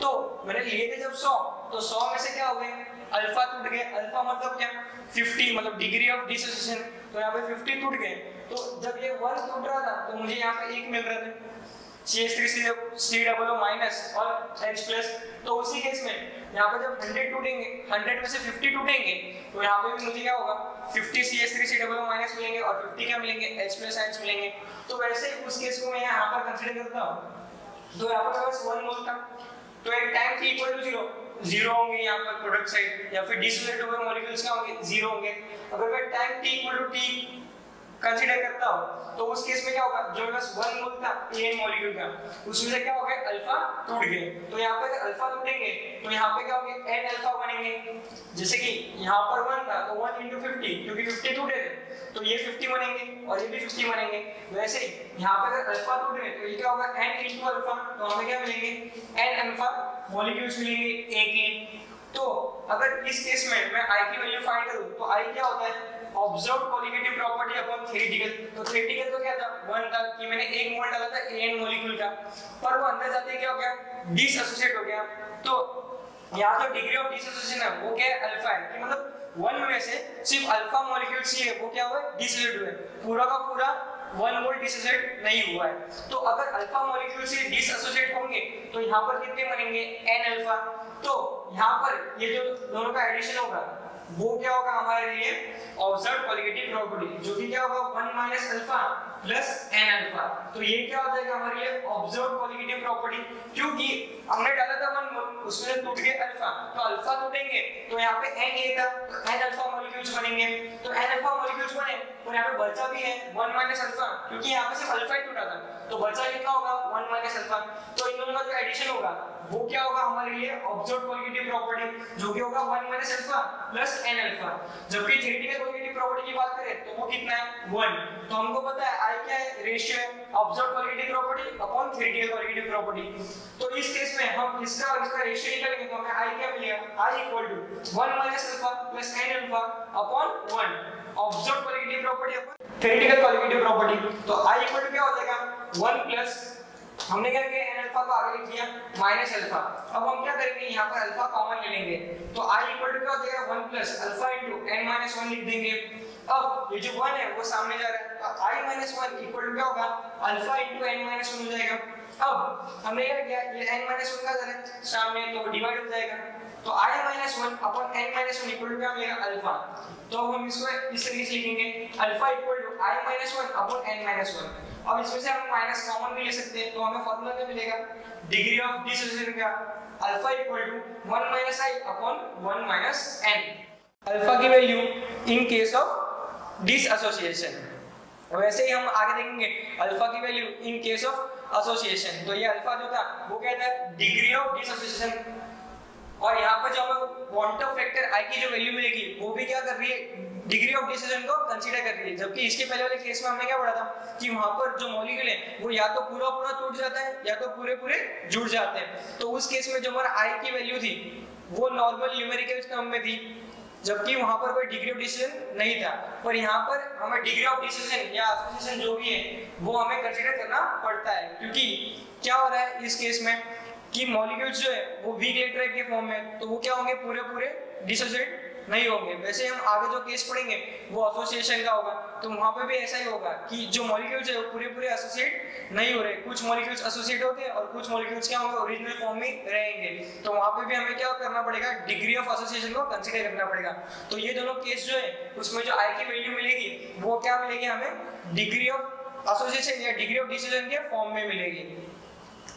तो मैंने लिए थे जब 100 तो 100 में से क्या हो गए? अल्फ़ा टूट गए। अल्फ़ा मतलब क्या? 50 मतलब डिग्री ऑफ़ डिसोसिएशन तो यहाँ पे 50 टूट गए। तो जब ये 1 टूट रहा था तो मुझे यहाँ पे एक मिल रहा थे। CH3 C डबल माइनस और H प्लस तो उसी केस में यहाँ पे जब 100 टूटेंगे 100 में से 50 टूटेंगे तो यहाँ पे भी मुझे क्या होगा? 50 CH3 C डबल माइनस मिलेंगे और 50 क्या मिलेंगे? H प्लस H मिलेंगे। तो वैसे उस केस को मैं यहाँ पर कंसीडर करता हूँ। तो यहाँ पर बस 1 मोल था। तो एक time t equal to 0 zero होंगे यहाँ पर प्रोडक्ट साइड या फिर डिसोसिएट हुए मॉलिक्यूल्स क्या होंगे? ज़ीरो होंगे। अगर मैं time t equal to t consider करता हूँ तो उस केस में क्या होगा? जो मेरे पास 1 मोल था एन मॉलिक्यूल का, उसमें से क्या हो गया? अल्फ़ा टूट गए तो यहाँ पे अल्फ़ा टूटेंगे तो यहाँ पे क्या होंगे? एन अल्फ़ा बनेंगे। जैसे कि यहाँ पर 1 था तो 1 into 50 क्योंकि 50 टूटे थे तो ये 50 बनेंगे और ये भी 50 बनेंगे। वैसे ही, यहाँ पे अगर अल्फ़ा टूट गए तो ये क्या होगा? N into अल्फ़ा तो हमें क्या मिलेंगे? N अल्फ़ा मॉलिक्यूल्स मिलेंगे, a के। तो अगर इस केस में मैं i की वैल्यू फाइंड करूँ तो i क्या होता है? Observe colligative property upon theoretical तो थ्योरेटिकल तो क्या था? वन था कि मैंने एक मोल डाला था एन मॉलिक्यूल का। पर वो अंदर जाते क्या हो गया? डिसएसोसिएट हो गया। तो यहाँ जो डिग्री ऑफ़ डिसएसोसिएशन है, वो क्या है? अल्फ़ा है। कि मतलब वन में से सिर्फ़ अल्फ़ा मॉलिक्यूल सी है, वो क्या हुआ डिसोसिएट हुए पूरा का पूरा वन मोल डिसोसिएट नहीं हुआ है। तो अगर अल्फ़ा मॉलिक्यूल से डिसएसोसिएट होंगे तो यहाँ पर कितने बनेंगे? एन अल्फ़ा तो यहाँ पर ये जो दोनों का एडिशन होगा वो क्या होगा हमारे लिए? ऑब्ज़र्व क्वालिटी प्रॉपर्टी जो कि क्या होगा? 1 minus alpha plus N alpha तो ये क्या हो जाएगा हमारे लिए? ऑब्ज़र्व क्वालिटी प्रॉपर्टी क्योंकि हमने डाला था 1 उसमें टूट गए अल्फ़ा तो अल्फ़ा टूटेंगे तो यहाँ पे एन ए था तो एन अल्फ़ा मॉलिक्यूल्स बनेंगे. तो एन अल्फ़ा मॉलिक्यूल्स बने बचा भी है 1 माइनस अल्फ़ा क्योंकि यहाँ पे सिर्फ़ अल्फ़ा ही टूटा था। तो बचा कितना होगा? 1 माइनस अल्फ़ा तो इन दोनों का जो एडिशन होगा वो क्या होगा हमारे लिए? ऑब्ज़र्व कोलिगेटिव प्रॉपर्टी जो कि होगा 1 minus alpha plus N alpha जबकि थ्योरेटिकल कोलिगेटिव प्रॉपर्टी की बात करें तो वो कितना है? 1 तो हमको पता है i क्या है? रेशियो है। Observe colligative property upon theoretical colligative property तो इस केस में हम इसका और इसका रेशियो निकालेंगे तो हमें i क्या मिलेगा? I equal to 1 minus alpha plus n alpha upon 1 observe colligative property upon. Theoretical colligative property तो i इक्वल टू क्या हो जाएगा? 1 प्लस हमने क्या किया? N अल्फ़ा को आगे लिख दिया। माइनस अल्फ़ा अब हम क्या करेंगे? यहाँ पर अल्फ़ा कॉमन ले लेंगे। तो i इक्वल टू क्या हो जाएगा? 1 plus alpha into n minus 1 लिख देंगे। अब ये जो 1 है, वो सामने जा रहा है। तो i माइनस 1 इक्वल टू क्या होगा? अल्फ़ा इनटू n माइनस 1 हो जाएगा। अब हमने क्या किया? ये n माइनस 1 का जा रहा है? सामने तो डिवाइड हो जाएगा। तो i minus 1 upon n minus 1 equal to क्या मिलेगा अल्फ़ा तो हम इसको इस तरीके से लिखेंगे। Alpha equal to i minus 1 upon n minus 1 अब इसमें से हम माइनस कॉमन भी ले सकते हैं तो हमें फार्मूला क्या मिलेगा? डिग्री ऑफ़ डिसोसिएशन का alpha equal to 1 minus i upon 1 minus n. Alpha की value in case of dissociation वैसे ही हम आगे देखेंगे अल्फ़ा की value in case of association तो ये अल्फ़ा जो था, वो कहता है डिग्री ऑफ़ डिसोसिएशन और यहाँ पर जो हमें क्वांटम फैक्टर i की जो वैल्यू मिलेगी, वो भी क्या कर रही है? डिग्री ऑफ़ डिसीज़न को कंसीडर कर रही है। जबकि इसके पहले वाले केस में हमने क्या पढ़ा था कि वहाँ पर जो मॉलिक्यूल है, वो या तो पूरा पूरा टूट जाता है या तो पूरे पूरे जुड़ जाते हैं। तो उस केस में जो हमारा आई की वैल्यू थी, वो नॉर्मल न्यूमेरिकल टर्म में थी, जबकि वहाँ पर कोई डिग्री ऑफ़ डिसीज़न नहीं था। पर यहाँ पर हमें डिग्री ऑफ़ डिसीज़न या एसोसिएशन जो भी है, वो हमें कंसीडर करना पड़ता है। क्योंकि क्या हो रहा है इस केस में? कि मॉलिक्यूल्स जो है, वो वीक इलेक्ट्राइड के फॉर्म में तो वो क्या होंगे? पूरे पूरे डिसोसिएट नहीं होंगे। वैसे हम आगे जो केस पढ़ेंगे, वो एसोसिएशन का होगा। तो वहाँ पे भी ऐसा ही होगा कि जो मॉलिक्यूल्स है, वो पूरे पूरे एसोसिएट नहीं हो रहे। कुछ मॉलिक्यूल्स एसोसिएट होते हैं और कुछ मॉलिक्यूल्स क्या होंगे ओरिजिनल फॉर्म में रहेंगे। तो वहाँ पे भी हमें क्या करना पड़ेगा? डिग्री ऑफ़ एसोसिएशन को कंसीडर करना पड़ेगा। तो ये दोनों केस जो है, उसमें जो आई की वैल्यू मिलेगी, वो क्या मिलेगी हमें? डिग्री ऑफ़ एसोसिएशन या डिग्री ऑफ़ डिसीज़न के फॉर्म में मिलेगी।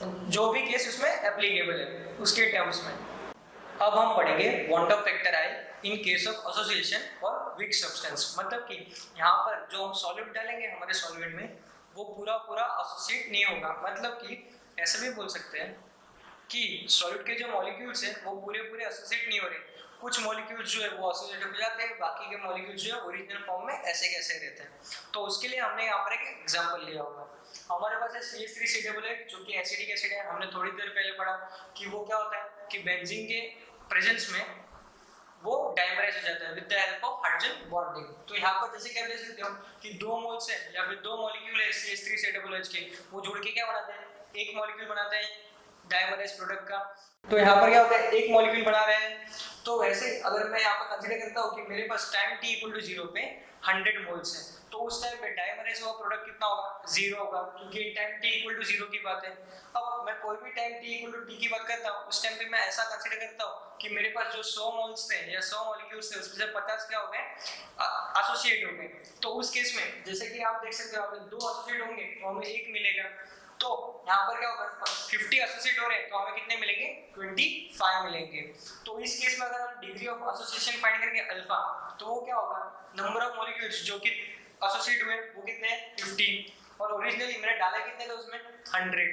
जो भी केस उसमें एप्लीकेबल है, उसके टर्म्स में। अब हम पढ़ेंगे Hoff factor i in case of association और वीक सब्सटेंस मतलब कि यहाँ पर जो हम सॉल्यूट डालेंगे हमारे सॉल्यूट में, वो पूरा पूरा एसोसिएट नहीं होगा। मतलब कि ऐसे भी बोल सकते हैं कि सॉल्यूट के जो मॉलिक्यूल्स हैं, वो पूरे पूरे एसोसिएट नहीं हो रहे। कुछ मॉलिक्यूल्स जो है वो एसोसिएट हो जाते हैं, बाकी के मॉलिक्यूल्स जो है ओरिजिनल फॉर्म में ऐसे कैसे रहते हैं। तो उसके लिए हमने यहाँ पर एक एग्जांपल लिया होगा हमारे पास है सी एस थ्री सी CH3COOH जो कि एसिडिक एसिड है। हमने थोड़ी देर पहले पढ़ा कि वो क्या होता है कि बेंजीन के प्रेजेंस में वो डाइमराइज हो जाता है with the help of hydrogen bonding तो यहाँ पर जैसे क्या देख सकते हो कि दो मोल्स है, या फिर दो मॉलिक्यूल है सी एस थ्री सी CH3COOH के। वो जुड़ के क्या बनाते हैं? एक मॉलिक्यूल बनाते हैं डायमराइज प्रोडक्ट का। तो यहाँ पर क्या होता है, एक मॉलिक्यूल बना रहे हैं। तो वैसे अगर मैं यहाँ पर कंसीडर करता हूँ कि मेरे पास time t equal to zero पे 100 मोल्स है तो उस टाइम पे डायमराइज हुआ प्रोडक्ट कितना होगा? ज़ीरो होगा, क्योंकि time t equal to zero की बात है। अब मैं कोई भी time t equal to t की बात करता हूँ, उस टाइम पे मैं ऐसा कंसीडर करता हूँ कि मेरे पास जो 100 मोल्स थे या 100 मॉलिक्यूल्स थे, उसमें से 50 क्या हो गए? एसोसिएट हो गए। तो उस केस में, जैसे कि आप देख सकते हो दो एसोसिएट होंगे तो हमें एक मिलेगा। तो यहाँ पर क्या होगा? 50 एसोसिएट हो रहे हैं तो हमें कितने मिलेंगे? 25 मिलेंगे। तो इस केस में अगर हम डिग्री ऑफ़ एसोसिएशन फाइंड करेंगे अल्फ़ा तो वो क्या होगा? नंबर ऑफ़ मॉलिक्यूल्स जो कि एसोसिएट हुए वो कितने 50 और ओरिजिनली मैंने डाला कितने थे उसमें? 100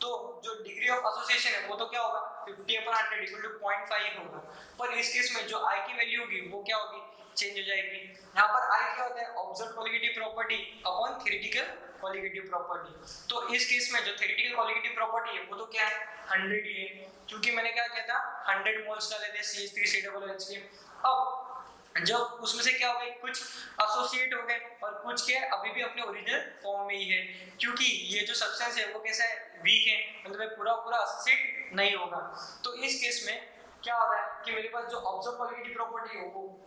तो जो डिग्री ऑफ़ एसोसिएशन है, वो तो क्या होगा? 50 अपॉन 100 इक्वल टू 0.5 होगा। पर इस केस में जो i की वैल्यू होगी, वो क्या होगी? चेंज हो जाएगी। यहाँ पर i क्या होता है? Observed colligative property upon theoretical colligative property तो इस केस में जो थ्योरेटिकल कोलिगेटिव प्रॉपर्टी है, वो तो क्या है? 100 ही है। क्योंकि मैंने क्या किया था? 100 मोल्स डाले थे CH3COOH के अब जब उसमें से क्या हो गए? कुछ एसोसिएट हो गए और कुछ के अभी भी अपने ओरिजिनल फॉर्म में ही है। क्योंकि ये जो सब्सटेंस है, वो कैसा है? वीक है। मतलब पूरा पूरा एसोसिएट नहीं होगा। तो इस केस में क्या हो रहा है कि मेरे पास जो ऑब्ज़र्व कोलिगेटिव प्रॉपर्टी है, वो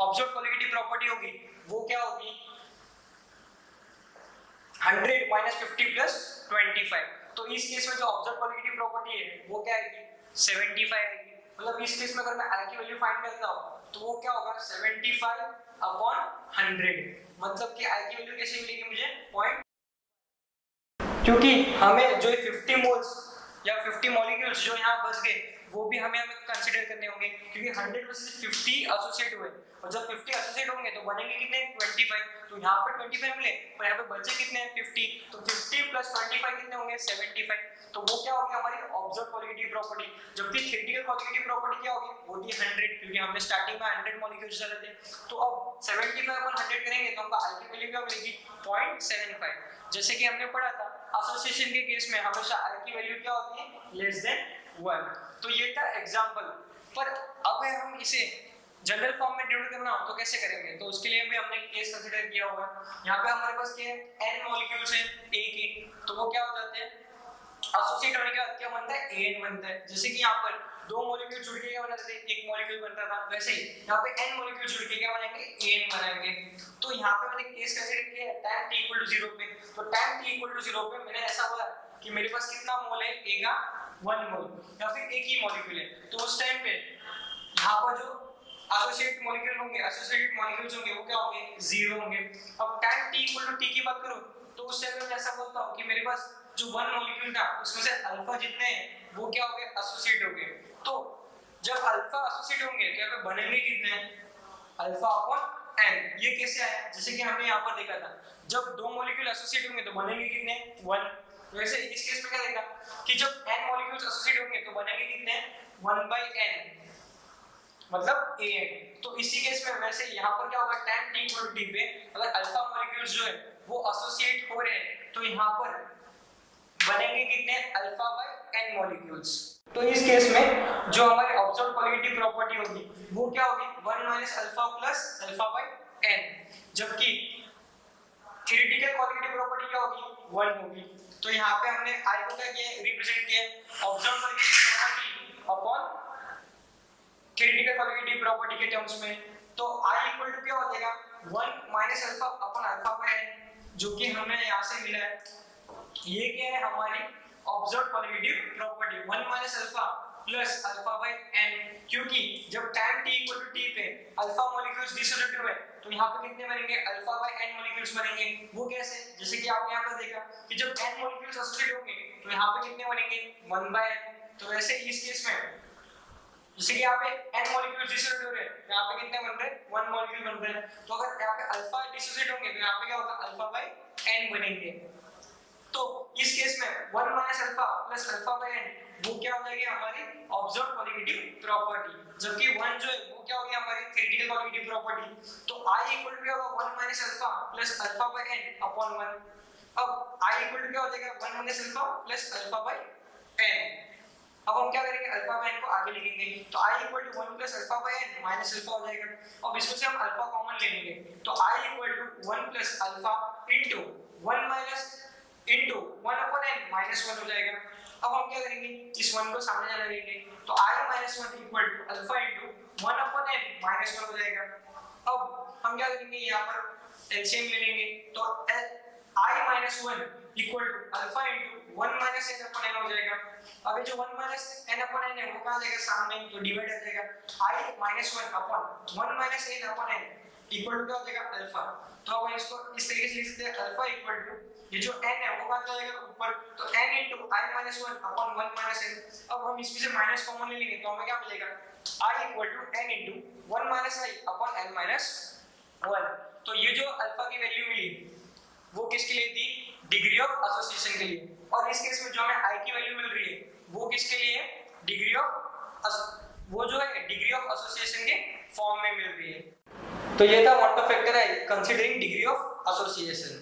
ऑब्ज़र्व कोलिगेटिव प्रॉपर्टी होगी, वो क्या होगी? 100 माइनस 50 प्लस 25 तो इस केस में जो ऑब्ज़र्व कोलिगेटिव प्रॉपर्टी है, वो क्या आएगी? 75 आएगी. मतलब इस केस में अगर मैं i की वैल्यू फाइंड करता हूँ तो वो क्या होगा? 75 अपॉन 100 मतलब कि i की वैल्यू कैसे मिलेगी मुझे? पॉइंट क्योंकि हमें जो 50 मोल्स या 50 मॉलिक्यूल्स जो यहाँ बच गए वो भी हमें हमें कंसीडर करने होंगे, क्योंकि 100 में से 50 एसोसिएट हुए। और जब 50 एसोसिएट होंगे तो बनेंगे कितने? 25 तो यहाँ पर 25 मिले और यहाँ पे बचे कितने? 50 तो 50 प्लस 25 कितने होंगे? 75 तो वो क्या होगी? हमारी ऑब्ज़र्व कोलिगेटिव प्रॉपर्टी जबकि थ्योरेटिकल कोलिगेटिव प्रॉपर्टी क्या होगी? वो थी 100 क्योंकि हमने स्टार्टिंग में 100 मॉलिक्यूल्स डाले थे। तो अब 75 अपन 100 करेंगे तो हमको आई वैल्यू क्या मिलेगी? 0.75 जैसे कि हमने पढ़ा था एसोसिएशन के केस में हमेशा आई वैल्यू क्या होती है? लेस देन 1 तो ये था एग्जांपल पर अब हम इसे जनरल फॉर्म में डिनोट करना तो कैसे करेंगे? तो उसके लिए भी हमने केस कंसीडर किया हुआ है। यहाँ पे हमारे पास क्या है? N मॉलिक्यूल्स हैं, a के। तो वो क्या हो जाते हैं? एसोसिएट होने के बाद क्या बनता है? An बनता है। जैसे कि यहाँ पर दो मॉलिक्यूल जुड़ के क्या बनाते थे एक मॉलिक्यूल बनता था। वैसे ही यहाँ पे n मॉलिक्यूल जुड़ के क्या बनाएँगे? An बनाएँगे। तो यहाँ पे मैंने केस कंसीडर किया है टाइम टू 0 पे। तो टाइम टू 0 पे मैंने ऐसा बोला कि मेरे पास कितना मोल है? A का 1 मोल या फिर एक ही मॉलिक्यूल है। तो उस टाइम पे यहाँ पर जो एसोसिएट मॉलिक्यूल होंगे एसोसिएटेड मॉलिक्यूल्स होंगे, वो क्या होंगे? ज़ीरो होंगे। अब time t equal to t की बात करूँ तो उस टाइम मैं ऐसा बोलता हूँ कि मेरे पास जो वन मॉलिक्यूल था, उसमें से अल्फ़ा जितने हैं, वो क्या हो गए? एसोसिएट हो गए। तो जब अल्फ़ा एसोसिएट होंगे तो यहाँ बनेंगे कितने अल्फ़ा अपॉन n ये कैसे आया? जैसे कि हमने यहाँ पर देखा था। जब दो मॉलिक्यूल एसोसिएट होंगे तो बनेंगे कितने? वन वैसे इस केस में क्या देखा कि जब n मॉलिक्यूल्स एसोसिएट होंगे तो बनेंगे कितने? 1 by n. मतलब ए तो इसी केस में वैसे यहाँ पर क्या होगा? Tan t इक्वल t पे अगर अल्फ़ा मॉलिक्यूल्स जो है, वो एसोसिएट हो रहे हैं तो यहाँ पर बनेंगे कितने? अल्फ़ा बाय n मॉलिक्यूल्स तो इस केस में जो हमारी ऑब्ज़र्व कोलिगेटिव प्रॉपर्टी होगी, वो क्या होगी? 1 minus alpha plus alpha by n. जबकि थ्योरेटिकल कोलिगेटिव प्रॉपर्टी क्या होगी? 1 होगी. तो यहाँ पे हमने आई को क्या किया? रिप्रेजेंट किया। Observed upon critical quality property के टर्म्स में। तो i इक्वल टू क्या हो जाएगा? 1 minus alpha upon alpha by n, जो कि हमें यहाँ से मिला है। ये क्या है? हमारी observed quality property 1 minus alpha plus alpha by n, क्योंकि जब time t equal to t पे अल्फ़ा मॉलिक्यूल्स डिसोसिएटिव है तो यहाँ पे कितने बनेंगे अल्फ़ा बाय n मॉलिक्यूल्स बनेंगे वो कैसे? जैसे कि आपने यहाँ पर देखा कि जब n मॉलिक्यूल्स एसोसिएट होंगे तो यहाँ पे कितने बनेंगे 1 बाय n तो वैसे इस केस में, जैसे कि यहाँ पे n मॉलिक्यूल्स डिसोसिएट हो रहे हैं यहाँ पे कितने बन रहे हैं? 1 मॉलिक्यूल बन रहे हैं। तो अगर यहाँ पे अल्फ़ा डिसोसिएट होंगे तो यहाँ पे क्या होगा? अल्फ़ा बाय n बनेंगे। तो इस केस में 1 alpha plus alpha by n वो क्या हो जाएगी हमारी ऑब्ज़र्व कॉलिगेटिव प्रॉपर्टी जबकि 1 जो है, वो क्या होगी हमारी थ्योरेटिकल कॉलिगेटिव प्रॉपर्टी तो i इक्वल टू क्या होगा? 1 minus alpha plus alpha by n upon 1 अब i इक्वल टू क्या हो जाएगा? 1 minus alpha plus alpha by n. अब हम क्या करेंगे? अल्फ़ा बाय n को आगे लिखेंगे। तो i equal to 1 plus alpha by n minus alpha हो जाएगा। अब इसमें से हम अल्फ़ा कॉमन ले लेंगे। तो i equal to 1 plus alpha into 1 minus into 1 upon n minus 1 हो जाएगा। अब हम क्या करेंगे? इस 1 को सामने जाने देंगे। तो i minus 1 equal to alpha into 1 upon n minus 1 हो जाएगा। अब हम क्या करेंगे? यहाँ पर एलसीएम ले लेंगे। तो i minus 1 equal to alpha into 1 minus n n हो जाएगा। अब ये जो 1 माइनस n n है, वो कहाँ जाएगा? सामने तो डिवाइड हो जाएगा। i minus 1 upon 1 minus n n equal to क्या हो जाएगा? अल्फ़ा तो अब इसको इस तरीके से लिख सकते हैं अल्फ़ा इक्वल टू ये जो n है, वो कहाँ जाएगा ऊपर तो n into i minus 1 upon 1 minus n अब हम इसमें से माइनस कॉमन ले लेंगे तो हमें क्या मिलेगा? i equal to n into 1 minus i upon n minus 1 तो ये जो अल्फ़ा की वैल्यू मिली, वो किसके लिए थी डिग्री ऑफ़ एसोसिएशन के लिए। और इस केस में जो हमें i की वैल्यू मिल रही है, वो किसके लिए? है डिग्री ऑफ़ वो जो है डिग्री ऑफ़ एसोसिएशन के फॉर्म में मिल रही है। तो ये था व्हाट द फैक्टर है कंसीडरिंग डिग्री ऑफ़ एसोसिएशन